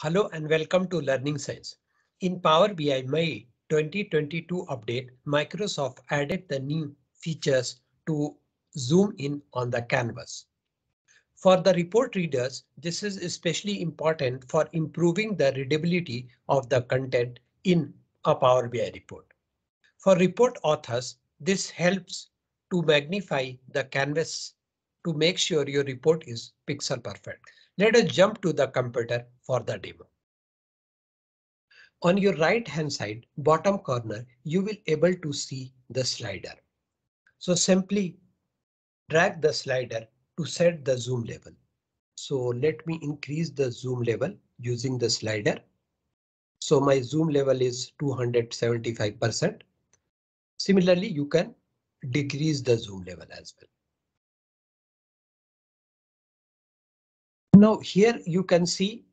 Hello and welcome to Learning Science. In Power BI May 2022 update, Microsoft added the new features to zoom in on the canvas. For the report readers, this is especially important for improving the readability of the content in a Power BI report. For report authors, this helps to magnify the canvas to make sure your report is pixel perfect. Let us jump to the computer for the demo. On your right hand side bottom corner, you will able to see the slider. So simply drag the slider to set the zoom level. So let me increase the zoom level using the slider. So my zoom level is 275%. Similarly, you can decrease the zoom level as well. Now here you can see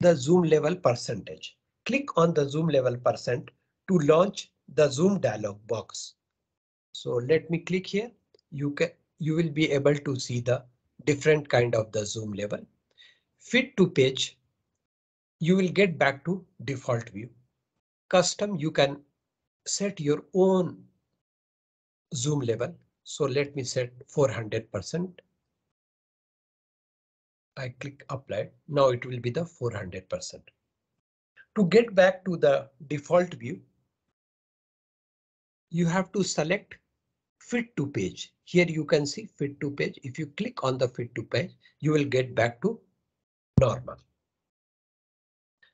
the zoom level percentage. Click on the zoom level percent to launch the zoom dialog box. So let me click here. You can you will be able to see the different kind of the zoom level. Fit to page. You will get back to default view. Custom you can set your own zoom level. So let me set 400%. I click apply. Now it will be the 400%. To get back to the default view, you have to select fit to page. Here you can see fit to page. If you click on the fit to page, you will get back to normal.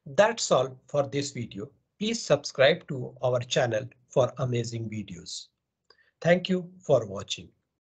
That's all for this video. Please subscribe to our channel for amazing videos. Thank you for watching.